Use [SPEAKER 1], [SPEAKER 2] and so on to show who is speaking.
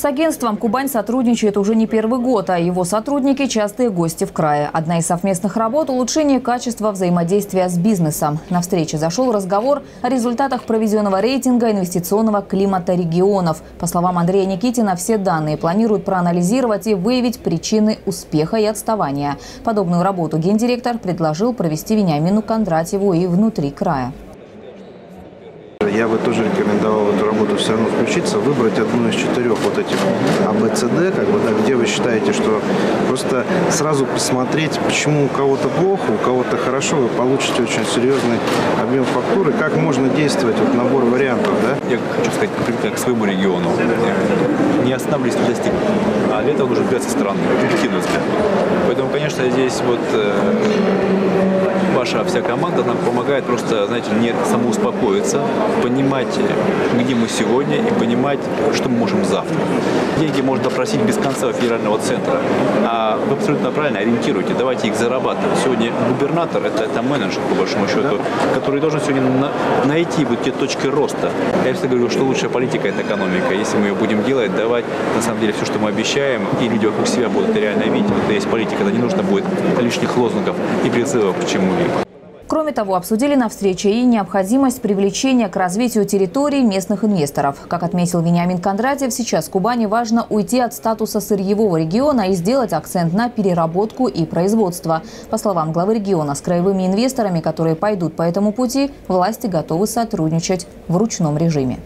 [SPEAKER 1] С агентством «Кубань» сотрудничает уже не первый год, а его сотрудники – частые гости в крае. Одна из совместных работ – улучшение качества взаимодействия с бизнесом. На встрече зашел разговор о результатах проведенного рейтинга инвестиционного климата регионов. По словам Андрея Никитина, все данные планируют проанализировать и выявить причины успеха и отставания. Подобную работу гендиректор предложил провести Вениамину Кондратьеву и внутри края.
[SPEAKER 2] Я бы тоже рекомендовал эту работу все равно включиться, выбрать одну из четырех вот этих АБЦД, как бы, да, где вы считаете, что просто сразу посмотреть, почему у кого-то плохо, у кого-то хорошо, вы получите очень серьезный объем фактуры, как можно действовать, вот набор вариантов, да.
[SPEAKER 3] Я хочу сказать конкретно к своему региону. Не останавливаясь на достиг. А для этого нужно взгляд со. Поэтому, конечно, здесь вот ваша вся команда нам помогает просто, знаете, не самоуспокоиться, понимать, где мы сегодня и понимать, что мы можем завтра. Деньги можно просить без конца федерального центра, а вы абсолютно правильно ориентируете, давайте их зарабатывать. Сегодня губернатор это, это менеджер, по большому счету, который должен сегодня на, найти вот те точки роста. Я всегда говорю, что лучшая политика – это экономика. Если мы ее будем делать, давать, на самом деле, все, что мы обещаем, и люди вокруг себя будут реально видеть, это есть политика, это не нужно будет лишних лозунгов и призывов к чему-либо.
[SPEAKER 1] Кроме того, обсудили на встрече и необходимость привлечения к развитию территорий местных инвесторов. Как отметил Вениамин Кондратьев, сейчас Кубани важно уйти от статуса сырьевого региона и сделать акцент на переработку и производство. По словам главы региона, с краевыми инвесторами, которые пойдут по этому пути, власти готовы сотрудничать в ручном режиме.